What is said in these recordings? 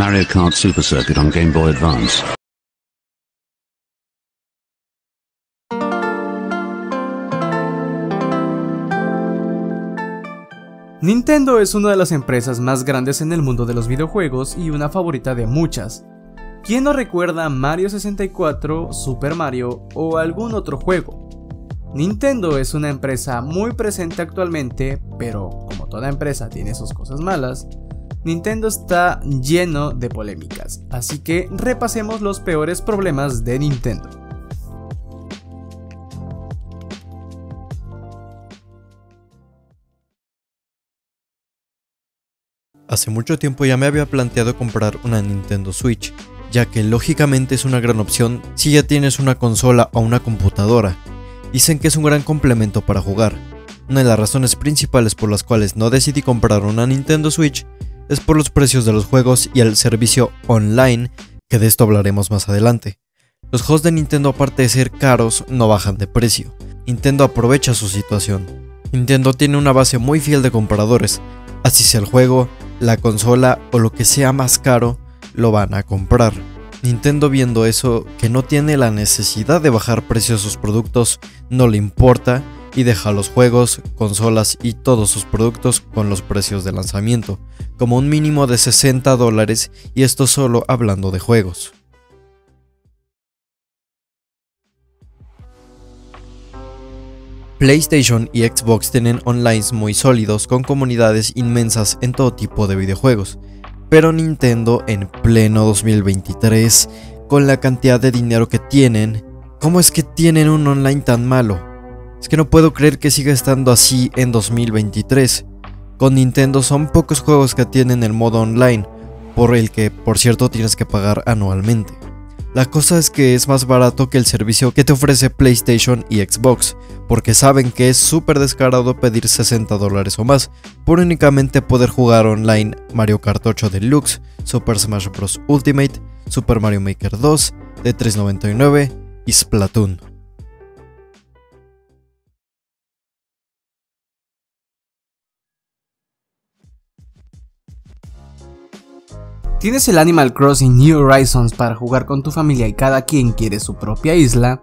Mario Kart Super Circuit on Game Boy Advance. Nintendo es una de las empresas más grandes en el mundo de los videojuegos y una favorita de muchas. ¿Quién no recuerda Mario 64, Super Mario o algún otro juego? Nintendo es una empresa muy presente actualmente, pero como toda empresa tiene sus cosas malas, Nintendo está lleno de polémicas, así que repasemos los peores problemas de Nintendo. Hace mucho tiempo ya me había planteado comprar una Nintendo Switch, ya que lógicamente es una gran opción si ya tienes una consola o una computadora. Dicen que es un gran complemento para jugar. Una de las razones principales por las cuales no decidí comprar una Nintendo Switch es por los precios de los juegos y el servicio online, que de esto hablaremos más adelante. Los juegos de Nintendo aparte de ser caros, no bajan de precio. Nintendo aprovecha su situación. Nintendo tiene una base muy fiel de compradores, así sea el juego, la consola o lo que sea más caro, lo van a comprar. Nintendo viendo eso, que no tiene la necesidad de bajar precios a sus productos, no le importa y deja los juegos, consolas y todos sus productos con los precios de lanzamiento, como un mínimo de 60 dólares y esto solo hablando de juegos. PlayStation y Xbox tienen online muy sólidos con comunidades inmensas en todo tipo de videojuegos, pero Nintendo en pleno 2023, con la cantidad de dinero que tienen, ¿cómo es que tienen un online tan malo? Es que no puedo creer que siga estando así en 2023. Con Nintendo son pocos juegos que tienen el modo online, por el que por cierto tienes que pagar anualmente. La cosa es que es más barato que el servicio que te ofrece PlayStation y Xbox, porque saben que es súper descarado pedir 60 dólares o más por únicamente poder jugar online Mario Kart 8 Deluxe, Super Smash Bros. Ultimate, Super Mario Maker 2, de 399 y Splatoon. ¿Tienes el Animal Crossing New Horizons para jugar con tu familia y cada quien quiere su propia isla?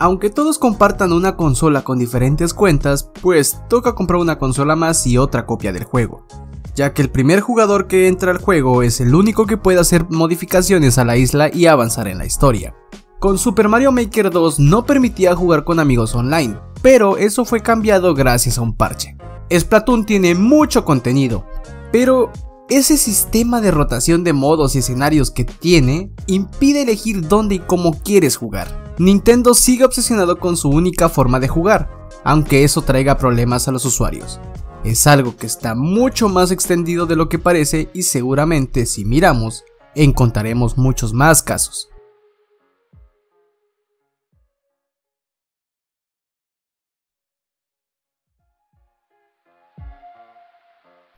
Aunque todos compartan una consola con diferentes cuentas, pues toca comprar una consola más y otra copia del juego, ya que el primer jugador que entra al juego es el único que puede hacer modificaciones a la isla y avanzar en la historia. Con Super Mario Maker 2 no permitía jugar con amigos online, pero eso fue cambiado gracias a un parche. Splatoon tiene mucho contenido, pero ese sistema de rotación de modos y escenarios que tiene impide elegir dónde y cómo quieres jugar. Nintendo sigue obsesionado con su única forma de jugar, aunque eso traiga problemas a los usuarios. Es algo que está mucho más extendido de lo que parece y seguramente si miramos, encontraremos muchos más casos.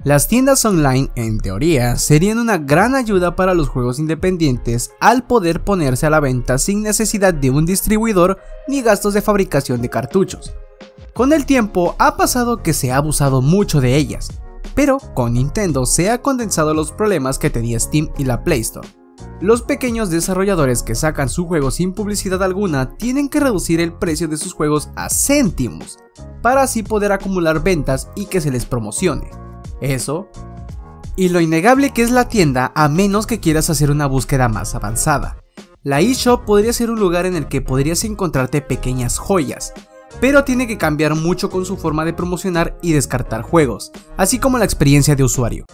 Las tiendas online, en teoría, serían una gran ayuda para los juegos independientes al poder ponerse a la venta sin necesidad de un distribuidor ni gastos de fabricación de cartuchos. Con el tiempo ha pasado que se ha abusado mucho de ellas, pero con Nintendo se ha condensado los problemas que tenía Steam y la Play Store. Los pequeños desarrolladores que sacan su juego sin publicidad alguna tienen que reducir el precio de sus juegos a céntimos, para así poder acumular ventas y que se les promocione. Eso. Y lo innegable que es la tienda a menos que quieras hacer una búsqueda más avanzada. La eShop podría ser un lugar en el que podrías encontrarte pequeñas joyas, pero tiene que cambiar mucho con su forma de promocionar y descartar juegos, así como la experiencia de usuario.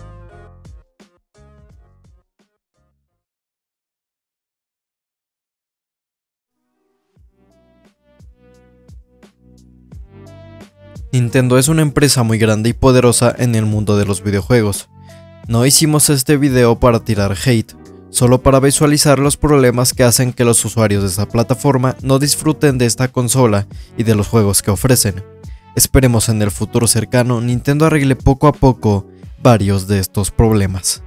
Nintendo es una empresa muy grande y poderosa en el mundo de los videojuegos. No hicimos este video para tirar hate, solo para visualizar los problemas que hacen que los usuarios de esta plataforma no disfruten de esta consola y de los juegos que ofrecen. Esperemos en el futuro cercano Nintendo arregle poco a poco varios de estos problemas.